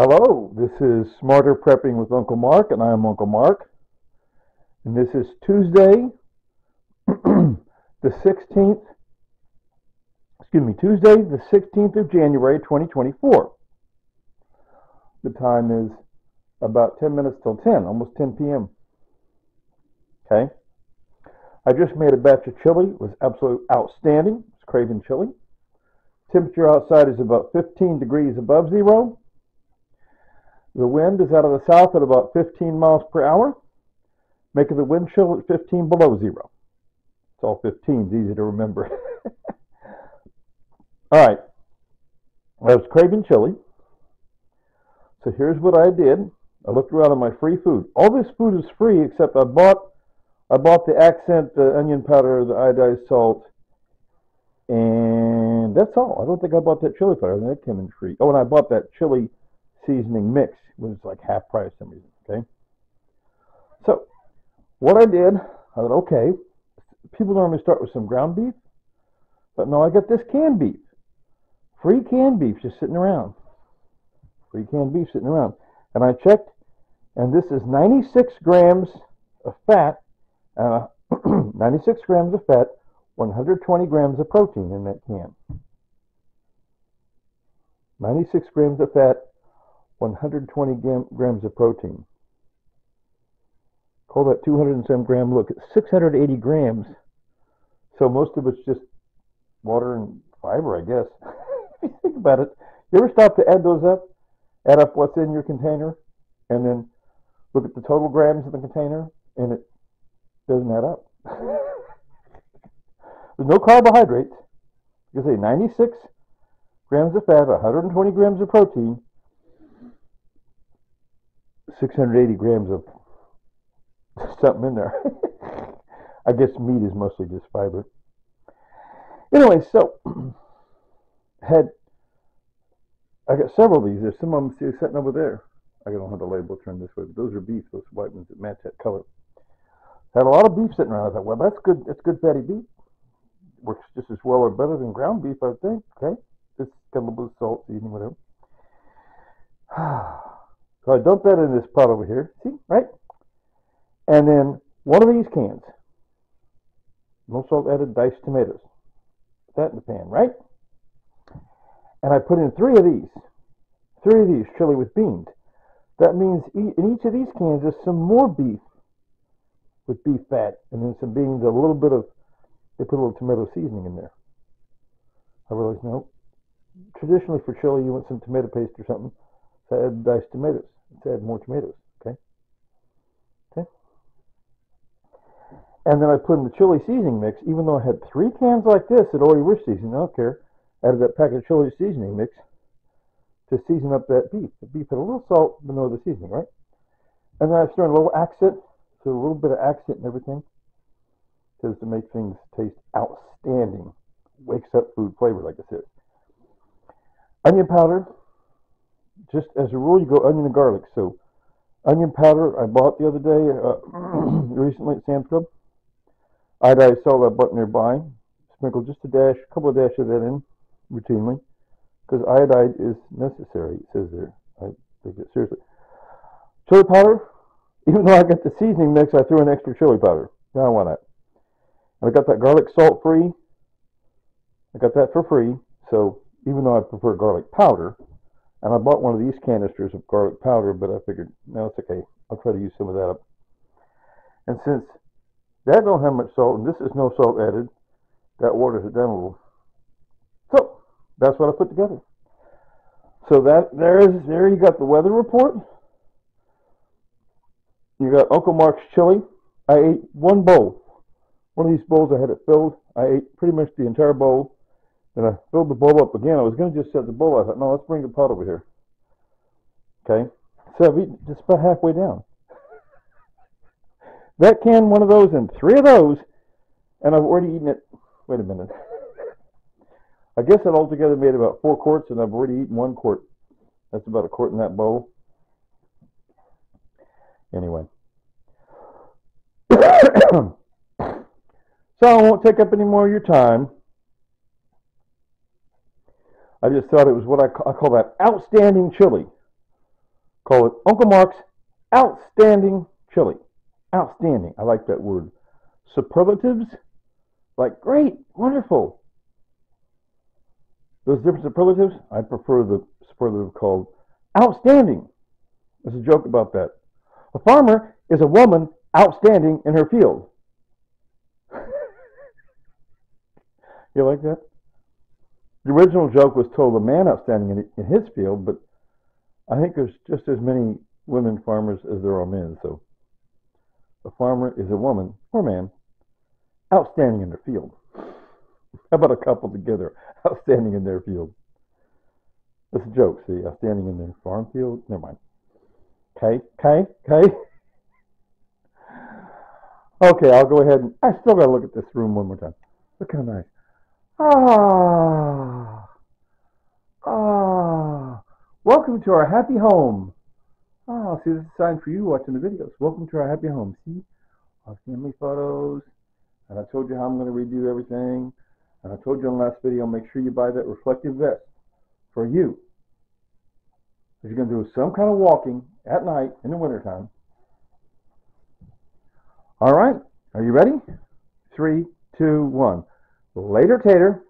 Hello, this is Smarter Prepping with Uncle Mark, and I am Uncle Mark. And this is Tuesday, the 16th, excuse me, Tuesday, the 16th of January, 2024. The time is about 10 minutes till 10, almost 10 p.m. Okay. I just made a batch of chili. It was absolutely outstanding. It's craving chili. Temperature outside is about 15 degrees above zero. The wind is out of the south at about 15 miles per hour, making the wind chill at 15 below zero. It's all 15s, easy to remember. all right. I was craving chili. So here's what I did. I looked around at my free food. All this food is free except I bought I bought the accent, the onion powder, the iodized salt, and that's all. I don't think I bought that chili powder. That came in free. Oh, and I bought that chili seasoning mix, is like half price some reason. Okay. So what I did, I thought, okay, people normally start with some ground beef, but no, I got this canned beef, free canned beef just sitting around, free canned beef sitting around, and I checked, and this is 96 grams of fat, uh, 96 grams of fat, 120 grams of protein in that can. 96 grams of fat, 120 grams of protein. Call that 207 gram. Look, it's 680 grams. So most of it's just water and fiber, I guess. if you think about it, you ever stop to add those up? Add up what's in your container, and then look at the total grams in the container, and it doesn't add up. There's no carbohydrates. You say 96 grams of fat, 120 grams of protein, 680 grams of something in there. I guess meat is mostly just fiber. Anyway, so had I got several of these. There's some of them see, sitting over there. I don't have the label turned this way, but those are beef. Those white ones that match that color. Had a lot of beef sitting around. I thought, well, that's good. That's good fatty beef. Works just as well or better than ground beef, I think. Okay, just a little bit of salt, seasoning, whatever. So I dump that in this pot over here. See, right? And then one of these cans, no salt added diced tomatoes. Put that in the pan, right? And I put in three of these. Three of these chili with beans. That means in each of these cans there's some more beef with beef fat and then some beans, a little bit of, they put a little tomato seasoning in there. I realized, no, traditionally for chili you want some tomato paste or something. So I add diced tomatoes. Let's add more tomatoes. Okay. Okay. And then I put in the chili seasoning mix, even though I had three cans like this that already were seasoned. I don't care. Added that packet of chili seasoning mix to season up that beef. The beef had a little salt, but no other seasoning, right? And then I threw in a little accent, so a little bit of accent and everything, because to make things taste outstanding. Wakes up food flavor, like I said. Onion powder, just as a rule, you go onion and garlic. So, onion powder I bought the other day, uh, recently at Sam's Club. Iodized salt I bought nearby. Sprinkle just a dash, a couple of dashes of that in routinely, because iodide is necessary. It says there. I take it seriously. Chili powder. Even though I got the seasoning mix, I threw in extra chili powder. Now why not? And I got that garlic salt free. I got that for free. So even though I prefer garlic powder, and I bought one of these canisters of garlic powder, but I figured, no, it's okay. I'll try to use some of that up. And since that don't have much salt, and this is no salt added, that waters it down a little. So that's what I put together. So that there is there you got the weather report. You got Uncle Mark's chili. I ate one bowl. One of these bowls I had it filled. I ate pretty much the entire bowl. Then I filled the bowl up again. I was going to just set the bowl. I thought, no, let's bring the pot over here. Okay. So I've eaten just about halfway down. that can, one of those, and three of those, and I've already eaten it. Wait a minute. I guess that altogether made about four quarts, and I've already eaten one quart. That's about a quart in that bowl. Anyway. so I won't take up any more of your time. I just thought it was what I call, I call that outstanding chili. Call it Uncle Mark's Outstanding Chili. Outstanding. I like that word. Superlatives, like great, wonderful. Those different superlatives, I prefer the superlative called outstanding. There's a joke about that. A farmer is a woman outstanding in her field. you like that? The original joke was told a man outstanding in, in his field, but I think there's just as many women farmers as there are men. So a farmer is a woman or man outstanding in their field. How about a couple together outstanding in their field? That's a joke, see, outstanding in their farm field. Never mind. Okay, okay, okay. Okay, I'll go ahead and I still gotta look at this room one more time. Look how nice. Ah, ah. Welcome to our happy home. Ah, see, this is a sign for you watching the videos. Welcome to our happy home. See, our family photos. And I told you how I'm going to redo everything. And I told you in the last video, make sure you buy that reflective vest for you. If you're going to do some kind of walking at night in the wintertime. All right, are you ready? Three, two, one. Later, Tater.